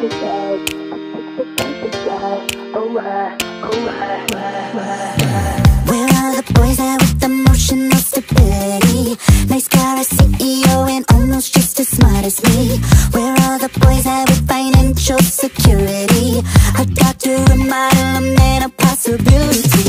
Where are the boys that with emotional stability? Nice car, a CEO, and almost just as smart as me Where are the boys that with financial security? A doctor, a model, a man of possibility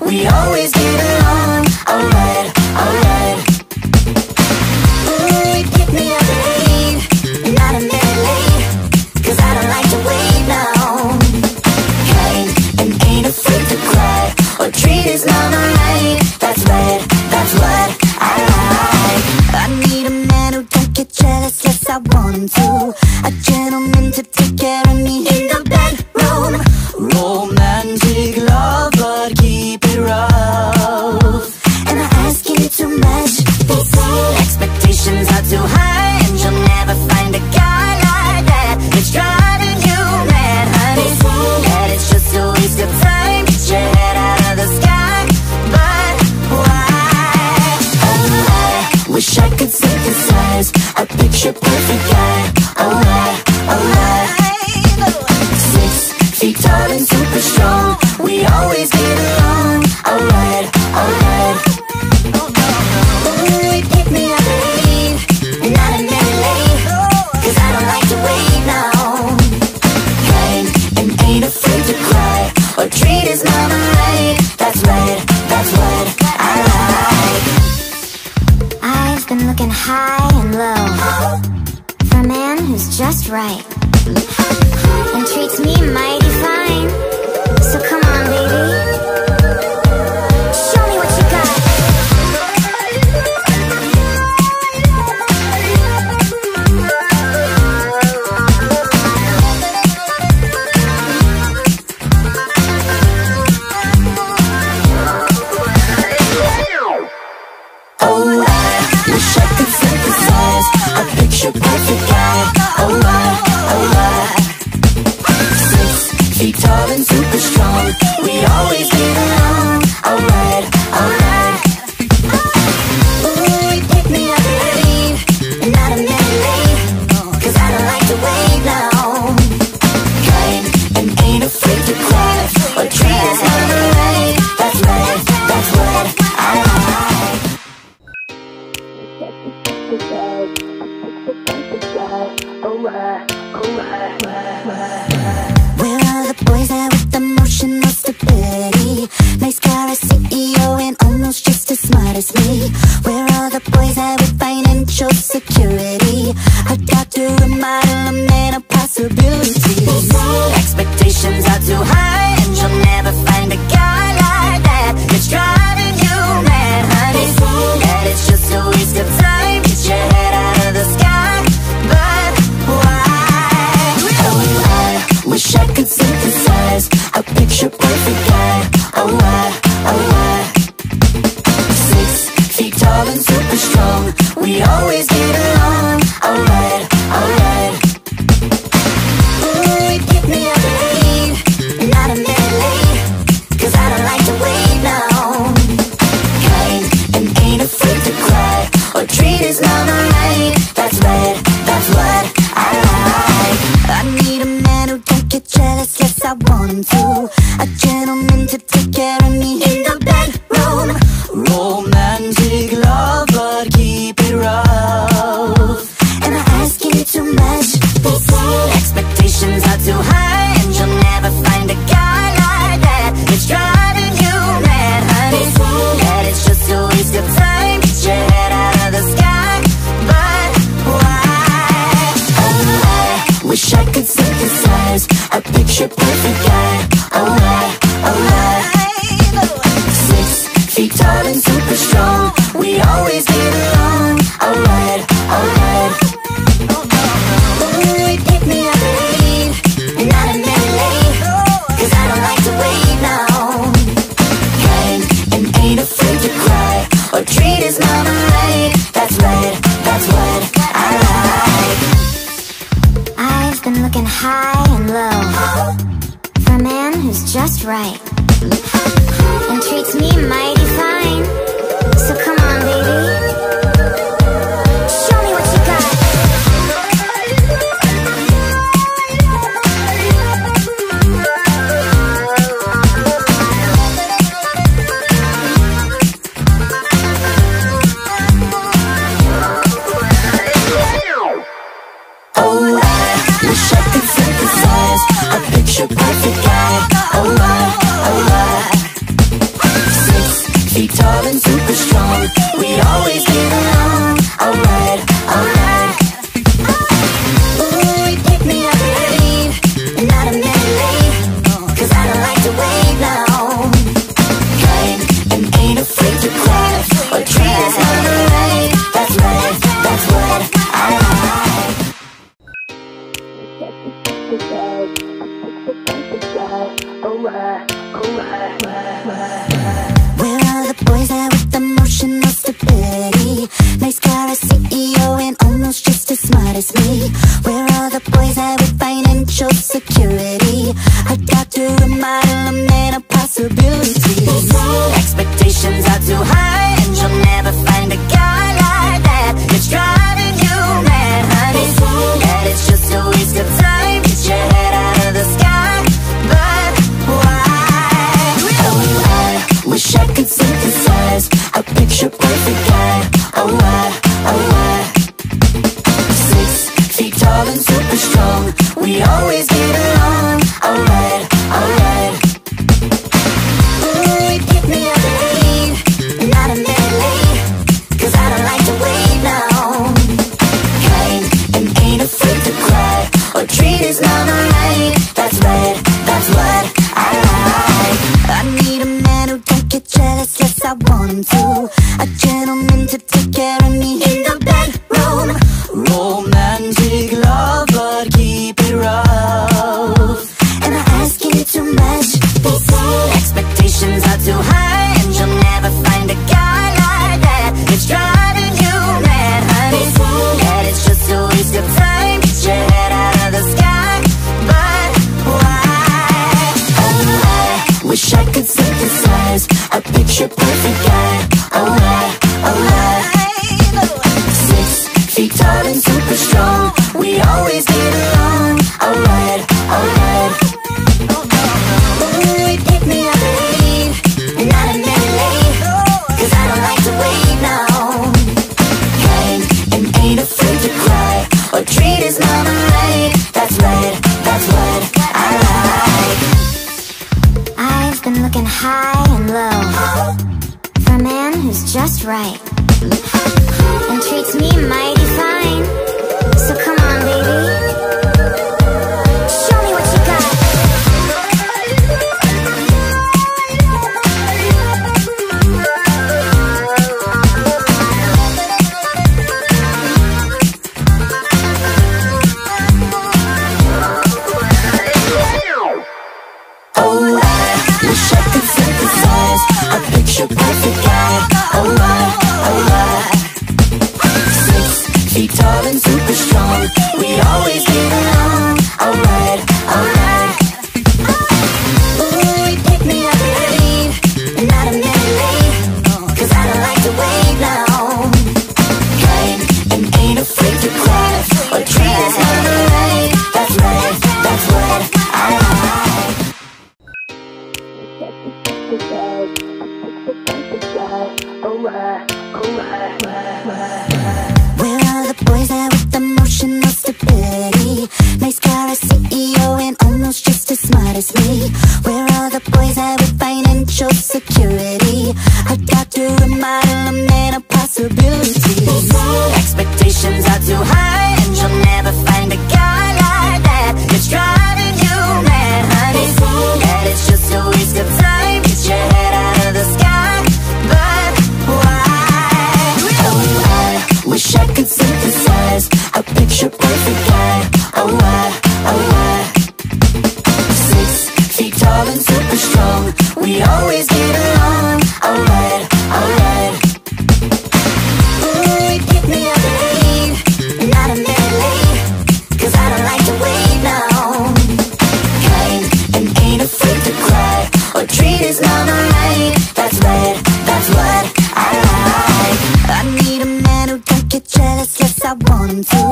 We always get along. Tall and super strong. We always get along.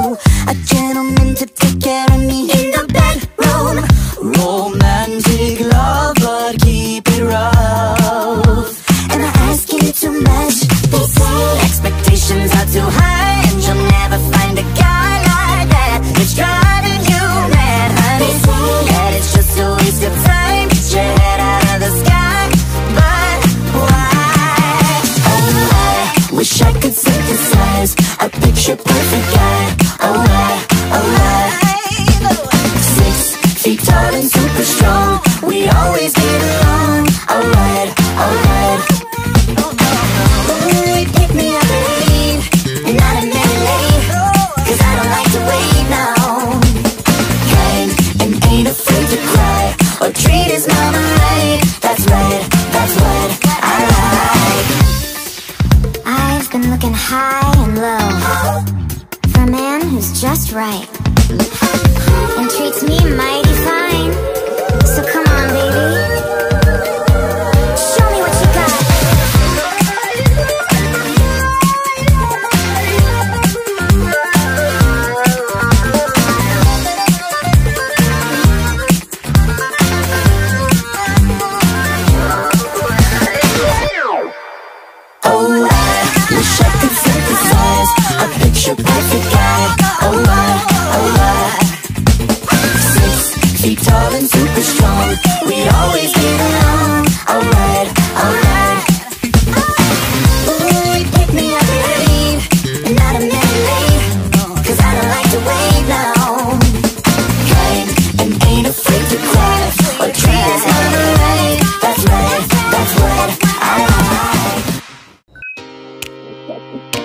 A gentleman to take care of me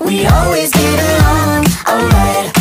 We always get along. Alright.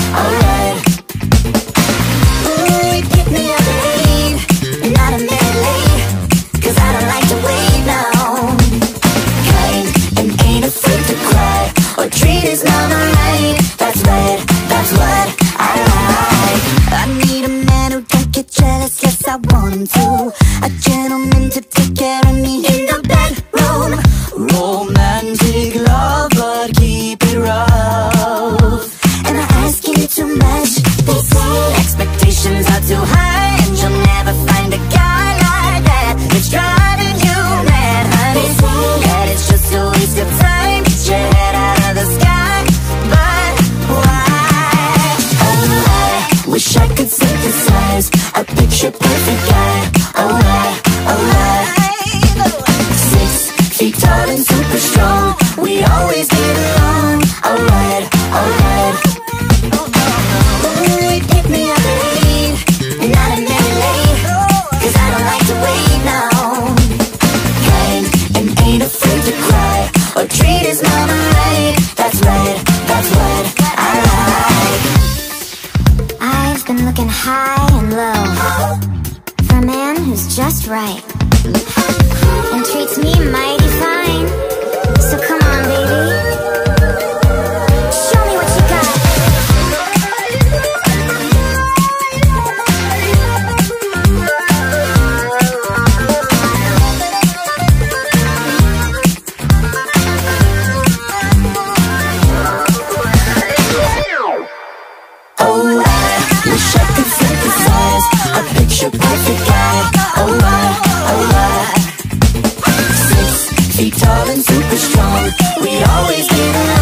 Tall and super strong. We always get along.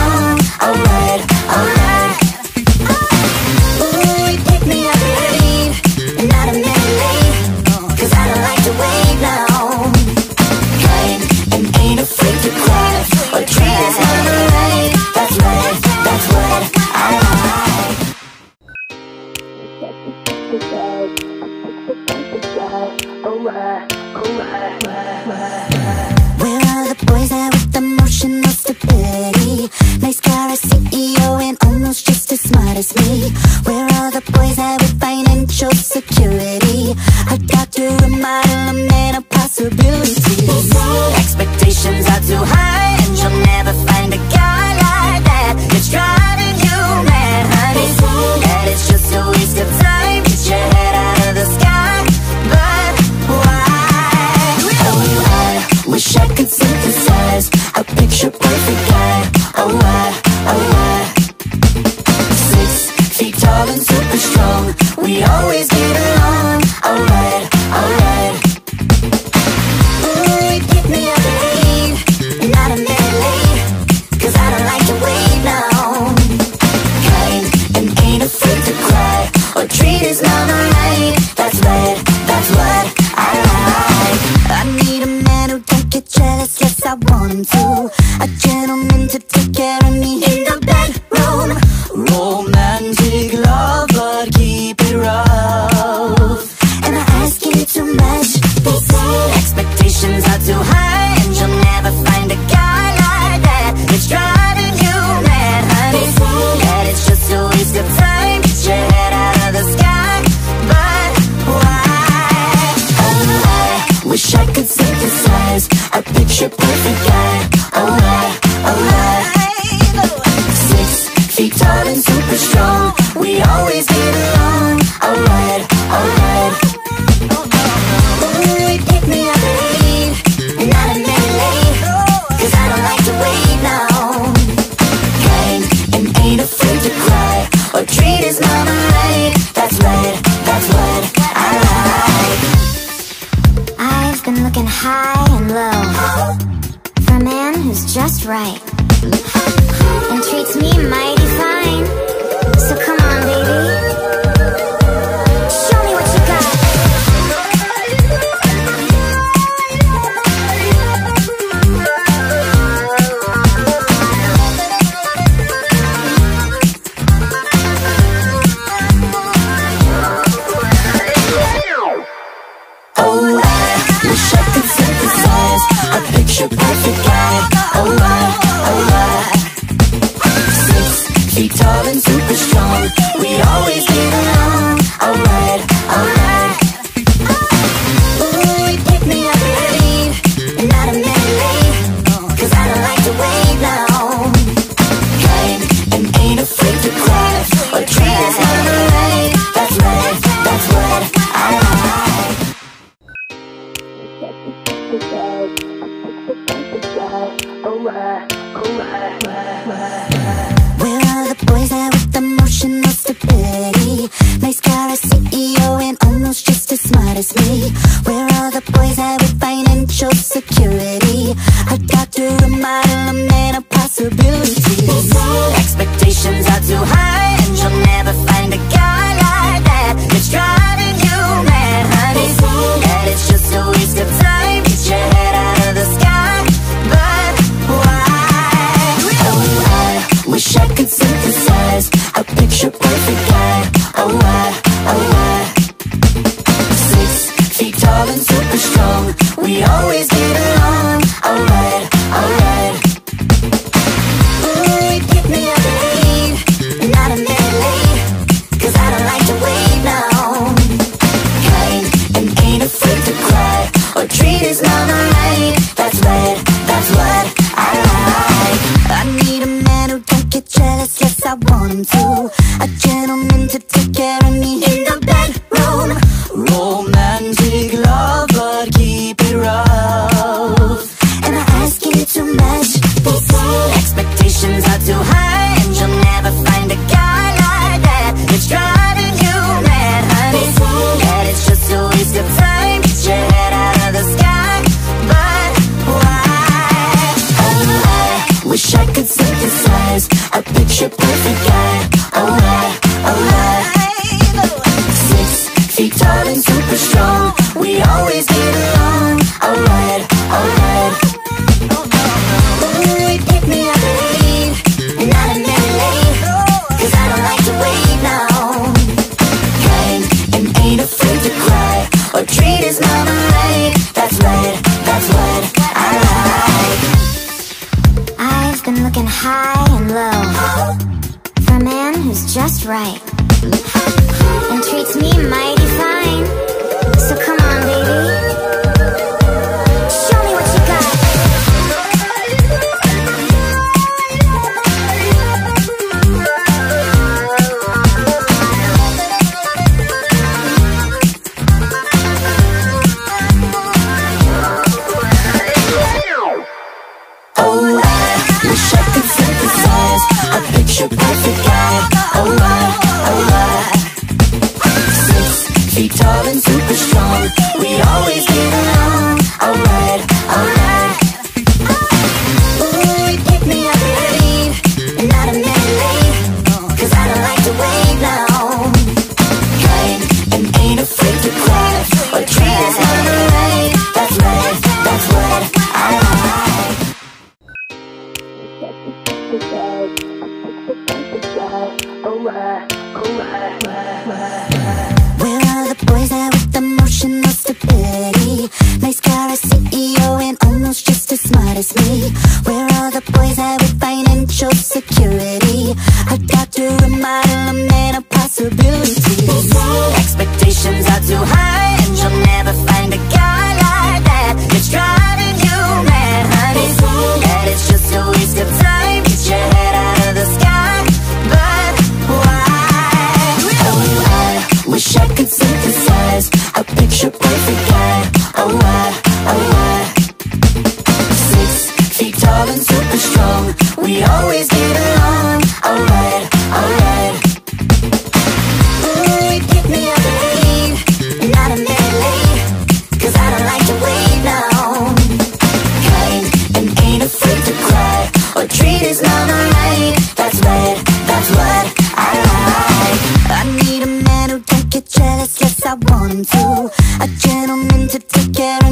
A gentleman to take care of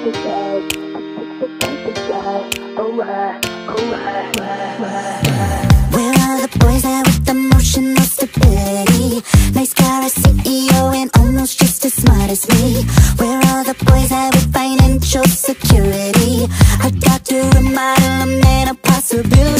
Where are the boys that with emotional stability? Nice a CEO, and almost just as smart as me Where are the boys with financial security? A doctor, a model, a man, of possibility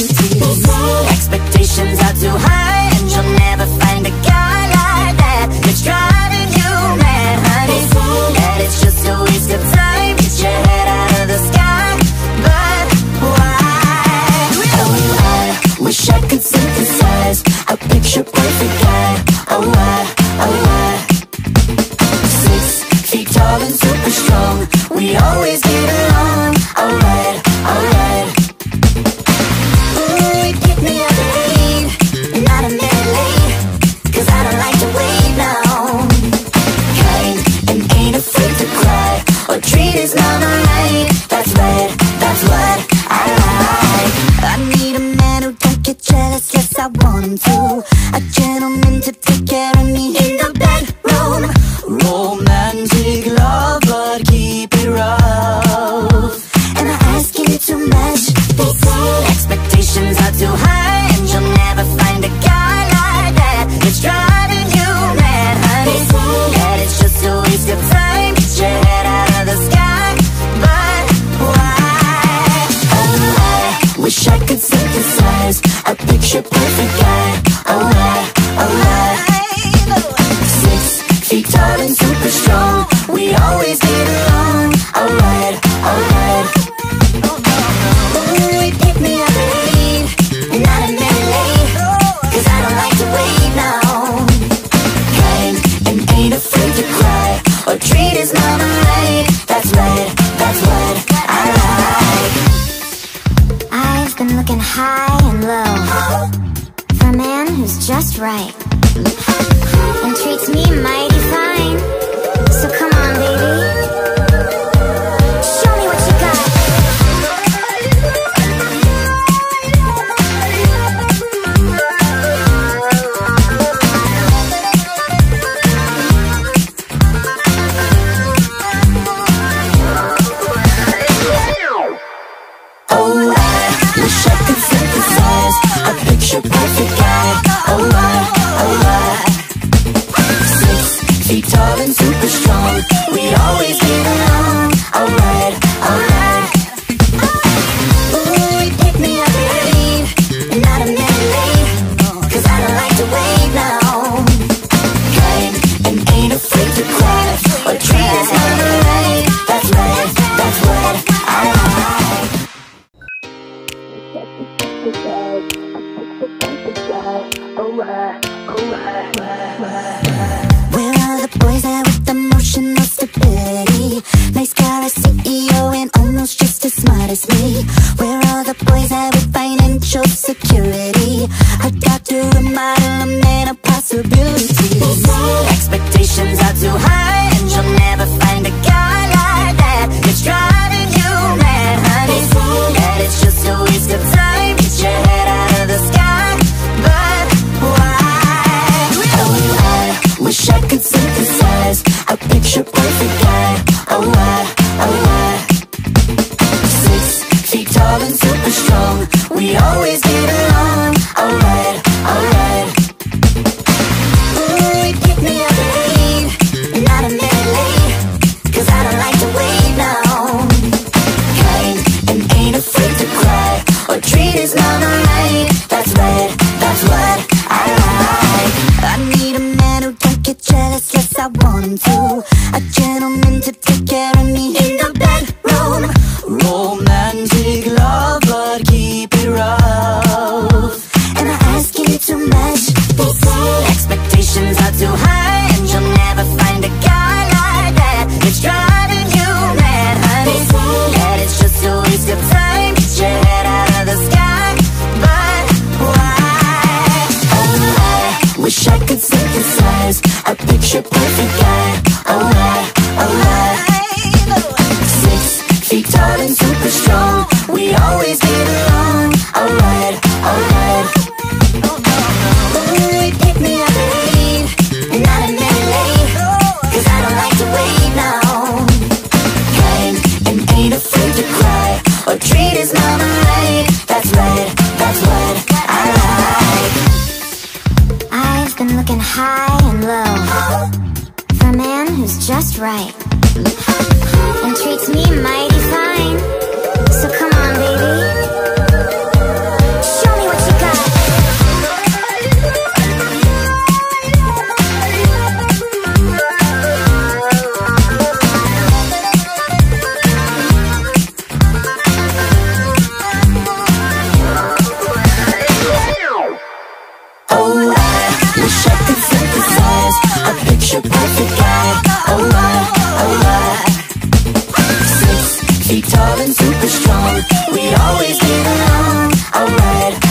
We are. tall and super strong. We always get along, alright.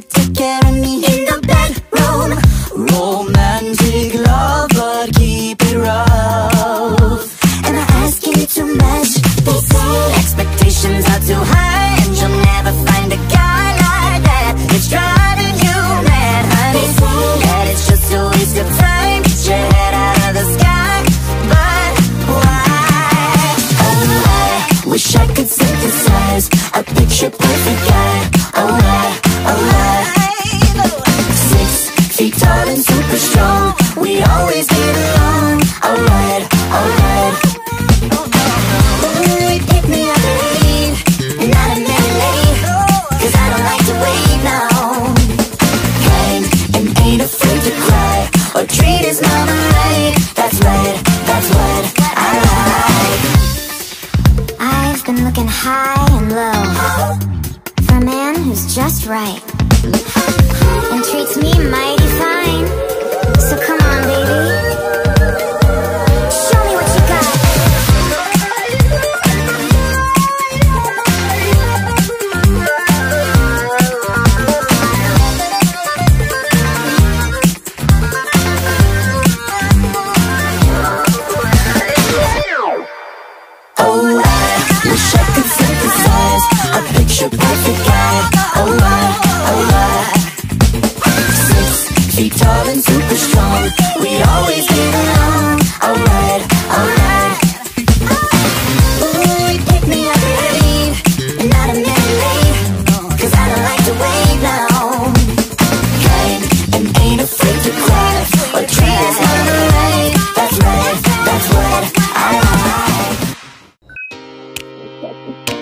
To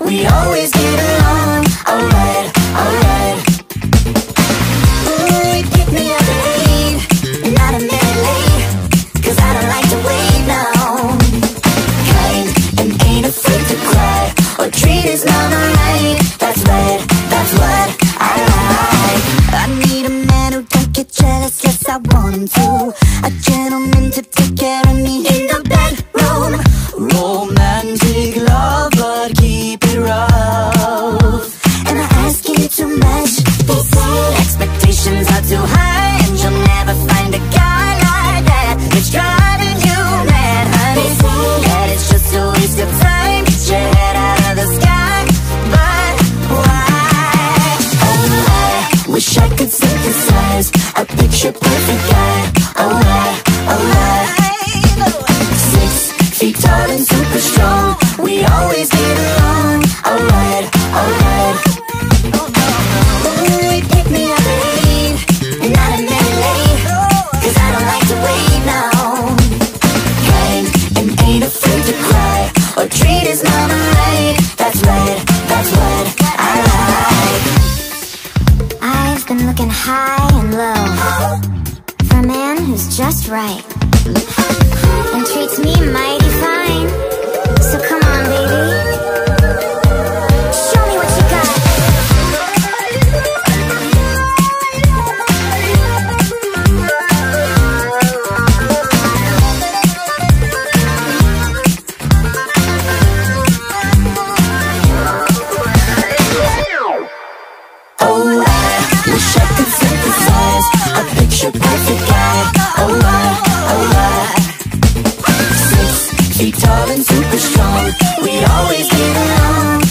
We always get along alright. tall and super strong. We always get along.